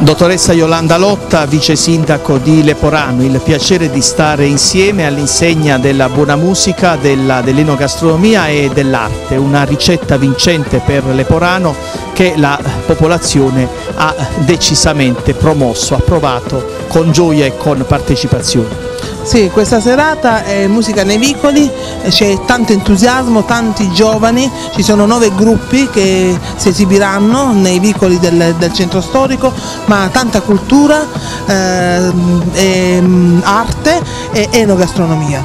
Dottoressa Yolanda Lotta, vice sindaco di Leporano, il piacere di stare insieme all'insegna della buona musica, dell'enogastronomia e dell'arte, una ricetta vincente per Leporano che la popolazione ha decisamente promosso, approvato con gioia e con partecipazione. Sì, questa serata è musica nei vicoli, c'è tanto entusiasmo, tanti giovani, ci sono nove gruppi che si esibiranno nei vicoli del, del centro storico, ma tanta cultura, eh, e, arte e enogastronomia.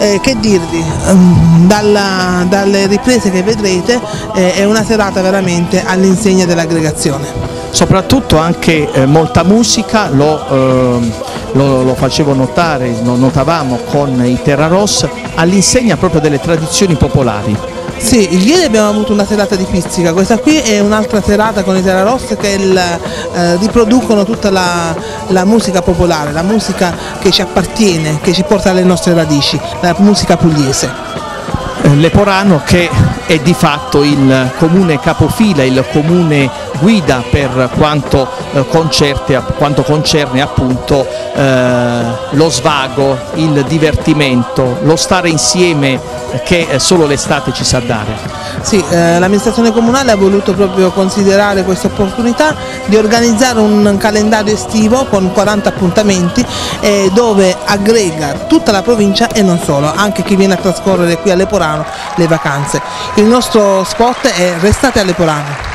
Eh, che dirvi, ehm, dalla, dalle riprese che vedrete eh, è una serata veramente all'insegna dell'aggregazione. Soprattutto anche eh, molta musica, lo, ehm, lo, lo, facevo notare, lo notavamo con i Terra Ross, all'insegna proprio delle tradizioni popolari. Sì, ieri abbiamo avuto una serata di pizzica, questa qui è un'altra serata con i Terra Ross che il, eh, riproducono tutta la, la, musica popolare, la musica che ci appartiene, che ci porta alle nostre radici, la musica pugliese. Eh, Leporano che è di fatto il comune capofila, il comune guida per quanto, eh, concerte, quanto concerne appunto eh, lo svago, il divertimento, lo stare insieme che solo l'estate ci sa dare. Sì, eh, l'amministrazione comunale ha voluto proprio considerare questa opportunità di organizzare un calendario estivo con 40 appuntamenti eh, dove aggrega tutta la provincia e non solo, anche chi viene a trascorrere qui a Leporano le vacanze. Il nostro spot è Restate a Leporano.